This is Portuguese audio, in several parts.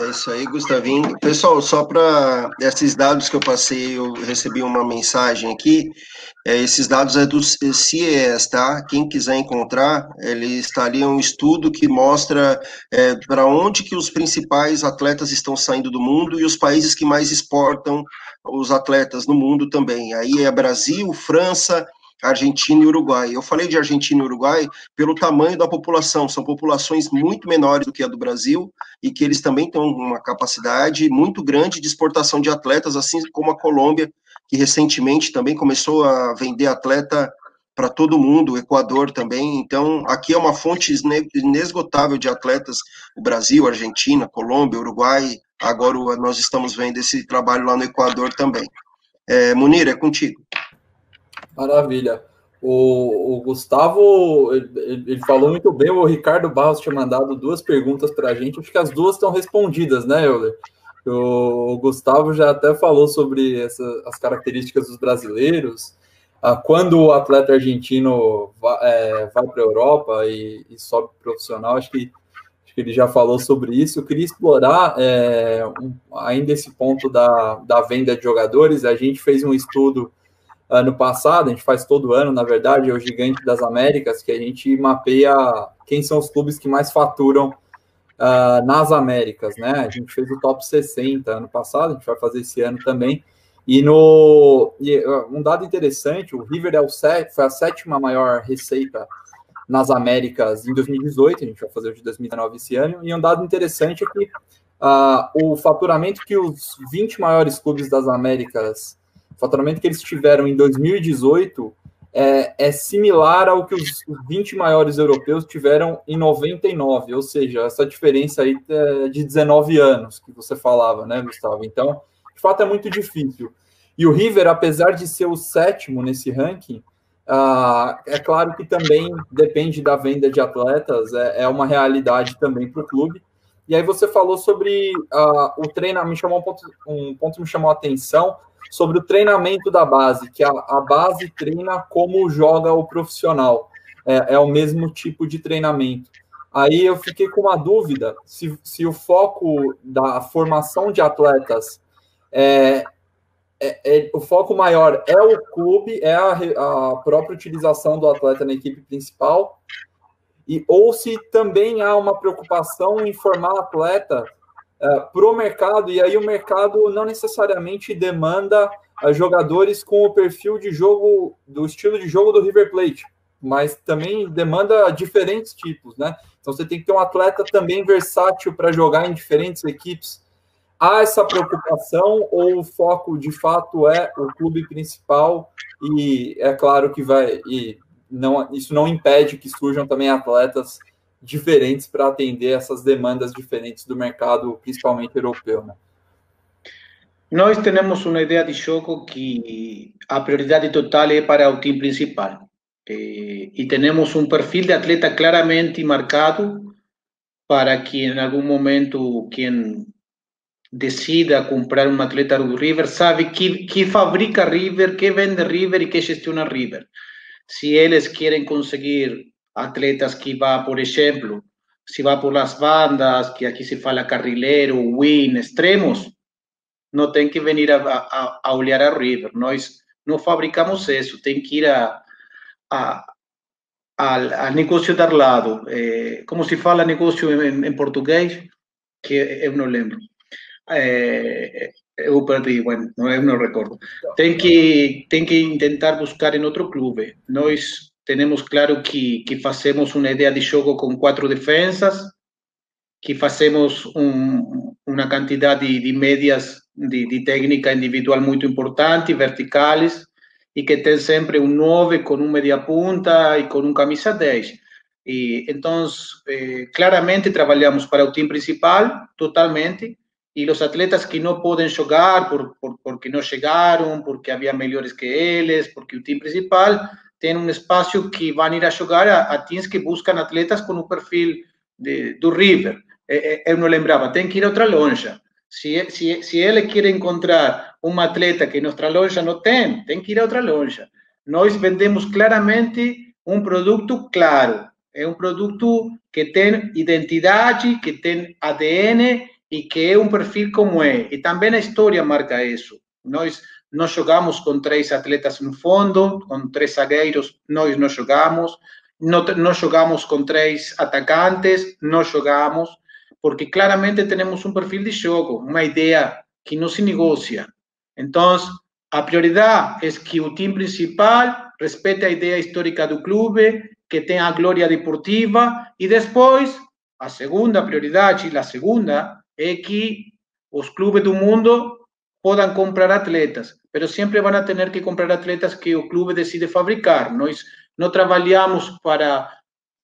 É isso aí, Gustavinho. Pessoal, só para esses dados que eu passei, eu recebi uma mensagem aqui. É, esses dados é do CIES, tá? Quem quiser encontrar, ele está ali um estudo que mostra é, para onde que os principais atletas estão saindo do mundo e os países que mais exportam os atletas no mundo também. Aí é Brasil, França, Argentina e Uruguai. Eu falei de Argentina e Uruguai pelo tamanho da população, são populações muito menores do que a do Brasil e que eles também têm uma capacidade muito grande de exportação de atletas, assim como a Colômbia, que recentemente também começou a vender atleta para todo mundo, o Equador também. Então, aqui é uma fonte inesgotável de atletas, o Brasil, Argentina, Colômbia, Uruguai. Agora nós estamos vendo esse trabalho lá no Equador também. É, Munir, é contigo. Maravilha. O, o Gustavo, ele, ele, falou muito bem, o Ricardo Barros tinha mandado duas perguntas para a gente, acho que as duas estão respondidas, né, Euler? O, o Gustavo já até falou sobre essa, as características dos brasileiros, ah, quando o atleta argentino vai, é, vai para a Europa e, e sobe profissional, acho que, acho que ele já falou sobre isso. Eu queria explorar é, um, ainda esse ponto da, da venda de jogadores. A gente fez um estudo ano passado, a gente faz todo ano, na verdade, é o Gigante das Américas, que a gente mapeia quem são os clubes que mais faturam uh, nas Américas, né? A gente fez o top 60 ano passado, a gente vai fazer esse ano também. E no e, um dado interessante, o River é o set, foi a sétima maior receita nas Américas em 2018, a gente vai fazer o de 2019 esse ano, e um dado interessante é que uh, o faturamento que os 20 maiores clubes das Américas o faturamento que eles tiveram em 2018 é, é similar ao que os 20 maiores europeus tiveram em 99, ou seja, essa diferença aí é de 19 anos que você falava, né, Gustavo? Então, de fato, é muito difícil. E o River, apesar de ser o sétimo nesse ranking, ah, é claro que também depende da venda de atletas, é, é uma realidade também para o clube. E aí você falou sobre ah, o treino, me chamou um ponto, um ponto me chamou a atenção, sobre o treinamento da base, que a, a base treina como joga o profissional. É, é, o mesmo tipo de treinamento. Aí eu fiquei com uma dúvida se, se o foco da formação de atletas é, é, é, o foco maior é o clube, é a, a, própria utilização do atleta na equipe principal, e ou se também há uma preocupação em formar atleta uh, para o mercado, e aí o mercado não necessariamente demanda uh, jogadores com o perfil de jogo, do estilo de jogo do River Plate, mas também demanda diferentes tipos, né? Então você tem que ter um atleta também versátil para jogar em diferentes equipes. Há essa preocupação ou o foco de fato é o clube principal e é claro que vai e não isso não impede que surjam também atletas diferentes para atender essas demandas diferentes do mercado, principalmente europeu, né? Nós temos uma ideia de jogo que a prioridade total é para o time principal. Eh, e temos um perfil de atleta claramente marcado para que em algum momento quem decida comprar um atleta do River sabe que, que fabrica River, que vende River e que gestiona River. Se eles querem conseguir atletas que va, por ejemplo, si va por las bandas, que aquí se fala carrilero, win, extremos, no tienen que venir a, a, a olhar a River. Nós não fabricamos isso, tem que ir a, a, al, negócio dar lado. Eh, como se fala negócio em, em, português? Que eu não lembro. Eh, eu perdi, bueno, eu não recordo. Tem que, tem que tentar buscar em outro clube. Nós tenemos claro que, que hacemos una idea de juego con cuatro defensas, que hacemos un, una cantidad de, de medias de, de, técnica individual muy importante, verticales, y que ten siempre un 9 con un media punta y con un camisa 10. Y entonces, eh, claramente trabajamos para el team principal, totalmente, y los atletas que no pueden jugar por, por, porque no llegaron, porque había mejores que ellos, porque el team principal tem um espaço que vão ir a jogar a, a teams que buscam atletas com o perfil de, do River. Eu não lembrava, tem que ir a outra lonja. Se, se, se ele quer encontrar um atleta que nossa loja não tem, tem que ir a outra loja. Nós vendemos claramente um produto claro. É um produto que tem identidade, que tem ADN e que é um perfil como é. E também a história marca isso. Nós nós jogamos com três atletas no fundo, com três zagueiros, nós não jogamos. Não, não jogamos com três atacantes, não jogamos, porque claramente temos um perfil de jogo, uma ideia que não se negocia. Então, a prioridade é que o time principal respeite a ideia histórica do clube, que tenha a glória deportiva, e depois, a segunda prioridade, a segunda, é que os clubes do mundo podam comprar atletas, mas sempre vão ter que comprar atletas que o clube decide fabricar. Nós não trabalhamos para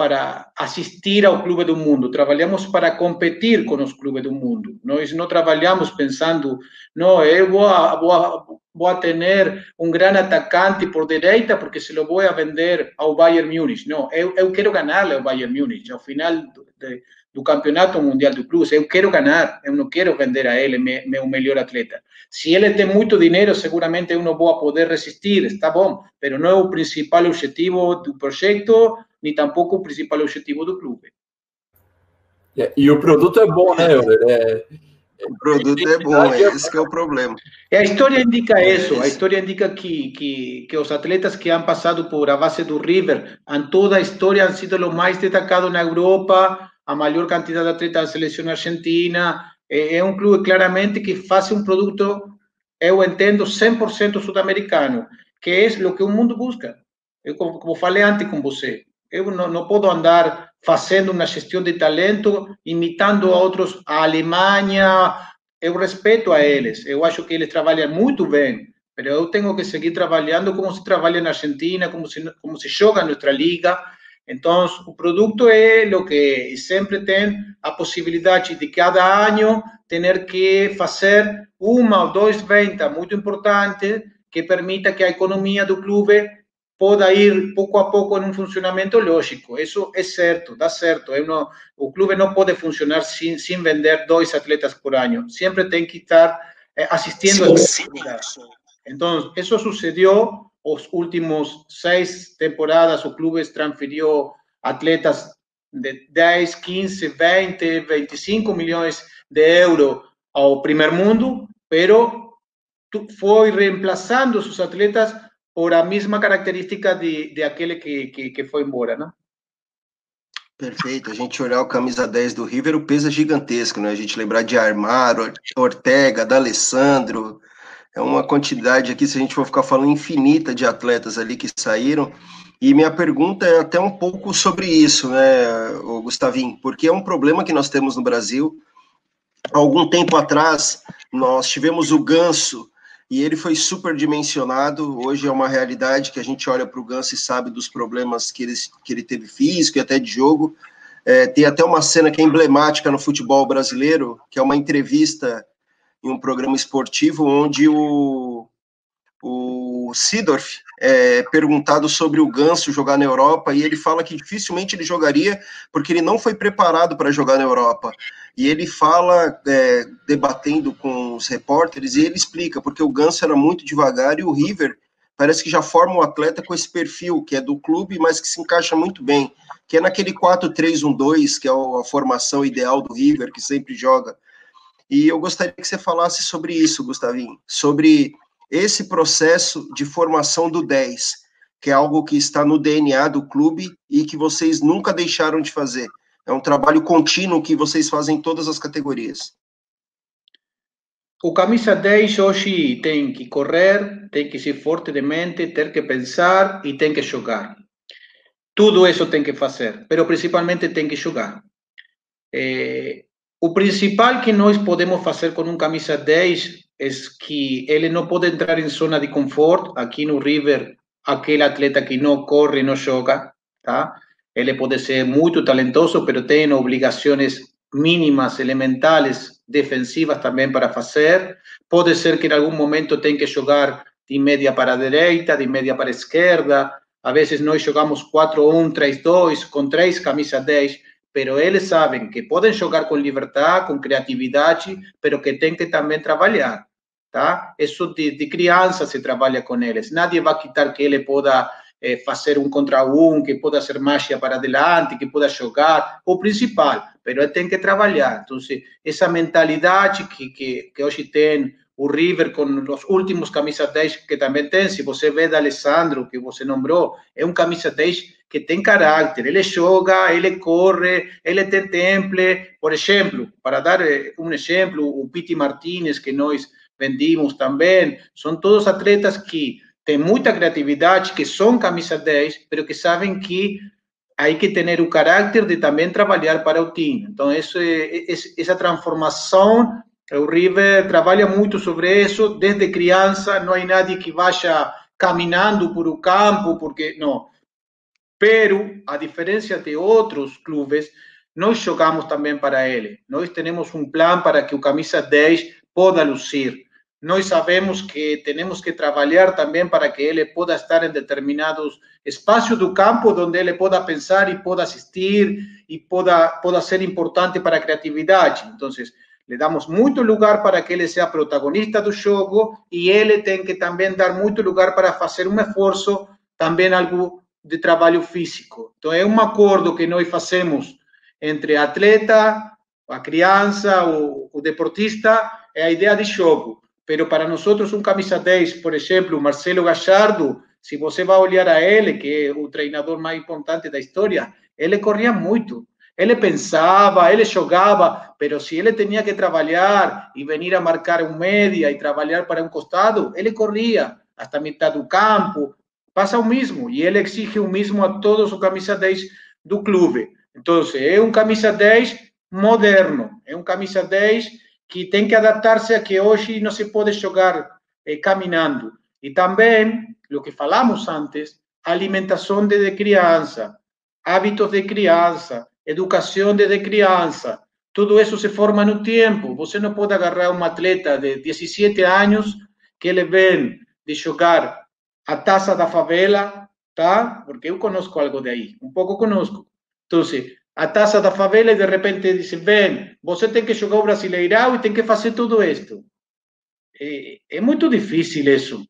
para assistir ao clube do mundo, trabalhamos para competir com os clubes do mundo. Nós não trabalhamos pensando, não, eu vou, vou, vou ter um grande atacante por direita porque se lo vou a vender ao Bayern Munich. Não, eu, eu quero ganhar ao Bayern Munich. Ao final de, do campeonato mundial do clube. Eu quero ganhar, eu não quero vender a ele meu melhor atleta. Se ele tem muito dinheiro, seguramente eu não vou poder resistir, está bom, mas não é o principal objetivo do projeto, nem tampouco o principal objetivo do clube. É, e o produto é bom, né, é, o produto é bom, é esse é o problema. E a história indica é isso, a história indica que, que, que os atletas que han passado por a base do River, em toda a história, han sido os mais destacados na Europa, a maior quantidade de atletas da seleção argentina. É, é um clube claramente que faz um produto, eu entendo, 100% sul-americano, que é o que o mundo busca. Eu, como, falei antes com você, eu não, não posso andar fazendo uma gestão de talento, imitando outros, a Alemanha, eu respeito a eles, eu acho que eles trabalham muito bem, mas eu tenho que seguir trabalhando como se trabalha na Argentina, como se, como se joga nossa liga, então, o produto é o que sempre tem a possibilidade de cada ano ter que fazer uma ou duas vendas muito importantes que permita que a economia do clube possa ir pouco a pouco em um funcionamento lógico. Isso é certo, dá certo. Não, o clube não pode funcionar sem, sem vender dois atletas por ano. Sempre tem que estar eh, assistindo. Sim, sim. Então, isso sucedeu os últimos seis temporadas o clube transferiu atletas de 10, 15, 20, 25 milhões de euros ao primeiro mundo, pero foi reemplazando seus atletas por a mesma característica de, de aquele que, que, que foi embora, né? Perfeito. A gente olhar o camisa 10 do River, o peso é gigantesco, né? A gente lembrar de Armar, Ortega, D'Alessandro, é uma quantidade aqui, se a gente for ficar falando infinita de atletas ali que saíram. E minha pergunta é até um pouco sobre isso, né, Gustavinho, porque é um problema que nós temos no Brasil. Algum tempo atrás, nós tivemos o Ganso e ele foi superdimensionado. Hoje é uma realidade que a gente olha para o Ganso e sabe dos problemas que ele, que ele teve físico e até de jogo. É, tem até uma cena que é emblemática no futebol brasileiro, que é uma entrevista em um programa esportivo onde o, o Sidorf é perguntado sobre o Ganso jogar na Europa e ele fala que dificilmente ele jogaria porque ele não foi preparado para jogar na Europa. E ele fala, é, debatendo com os repórteres, e ele explica porque o Ganso era muito devagar e o River parece que já forma um atleta com esse perfil, que é do clube, mas que se encaixa muito bem, que é naquele 4-3-1-2, que é a formação ideal do River, que sempre joga e eu gostaria que você falasse sobre isso, Gustavinho, sobre esse processo de formação do 10, que é algo que está no DNA do clube e que vocês nunca deixaram de fazer. É um trabalho contínuo que vocês fazem em todas as categorias. O camisa 10 hoje tem que correr, tem que ser forte de mente, ter que pensar e tem que jogar. Tudo isso tem que fazer, mas principalmente tem que jogar. É, o principal que nós podemos fazer com um camisa 10 é que ele não pode entrar em zona de conforto. Aqui no River, aquele atleta que não corre, não joga, tá? Ele pode ser muito talentoso, mas tem obrigações mínimas, elementares, defensivas também para fazer. Pode ser que em algum momento tenha que jogar de média para a direita, de média para a esquerda. A vezes nós jogamos 4-1, 3-2, com três camisas 10 pero eles sabem que podem jogar com liberdade, com criatividade, pero que tem que também trabalhar, tá? Isso de, de criança se trabalha com eles. Nadie vai quitar que ele possa fazer um contra um, que pode ser mágica para adelante, que pode jogar, o principal, mas ele tem que trabalhar. Então, essa mentalidade que, que, que hoje tem o River com os últimos camisas 10 que também tem, se você vê da Alessandro, que você nombrou, é um camisa 10 que tem caráter, ele joga, ele corre, ele tem temple, por exemplo, para dar eh, um exemplo, o Piti Martínez, que nós vendimos também, são todos atletas que têm muita criatividade, que são camisa 10, mas que sabem que há que ter o caráter de também trabalhar para o time. Então, isso, essa transformação o River trabalha muito sobre isso desde criança. Não há nadie que vaya caminhando por o campo, porque não. Pero, a diferença de outros clubes, nós jogamos também para ele. Nós temos um plano para que o camisa 10 possa lucir. Nós sabemos que temos que trabalhar também para que ele possa estar em determinados espaços do campo onde ele possa pensar e possa assistir e possa, possa ser importante para a criatividade. Então, le damos muito lugar para que ele seja protagonista do jogo e ele tem que também dar muito lugar para fazer um esforço, também algo de trabalho físico. Então, é um acordo que nós fazemos entre atleta, a criança, o, o deportista, é a ideia de jogo. Pero para nós, um camisa 10, por exemplo, o Marcelo Gallardo, se você vai olhar a ele, que é o treinador mais importante da história, ele corria muito. Ele pensava, ele jogava, pero se ele tinha que trabalhar e venir a marcar um média e trabalhar para um costado, ele corria hasta a metade do campo. Passa o mesmo e ele exige o mesmo a todos os camisa 10 do clube. Então, é um camisa 10 moderno, é um camisa 10 que tem que adaptar-se a que hoje não se pode jogar eh, caminhando. E também, o que falamos antes, alimentação de criança, hábitos de criança, educação desde criança. Tudo isso se forma no tempo. Você não pode agarrar um atleta de 17 anos que ele vem de jogar a taça da favela, tá? Porque eu conosco algo daí, um pouco conosco. Então, a taça da favela e de repente diz, vem, você tem que jogar o Brasileirão e tem que fazer tudo isto. É, é muito difícil isso.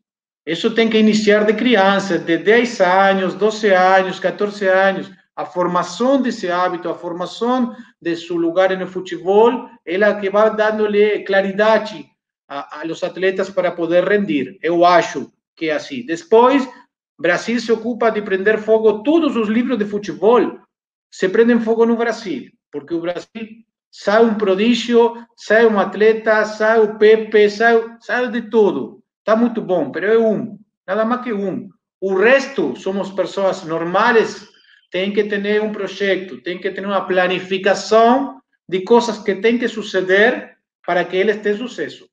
Isso tem que iniciar de criança, de 10 anos, 12 anos, 14 anos a formação desse hábito, a formação de seu lugar no futebol, ela que vai dando-lhe claridade a, a los atletas para poder rendir. Eu acho que é assim. Depois, Brasil se ocupa de prender fogo todos os livros de futebol se prendem fogo no Brasil, porque o Brasil sai um prodígio, sai um atleta, sai o Pepe, sai, sai de tudo. Está muito bom, mas é um, nada mais que um. O resto somos pessoas normais tem que ter um projeto, tem que ter uma planificação de coisas que tem que suceder para que eles tenham sucesso.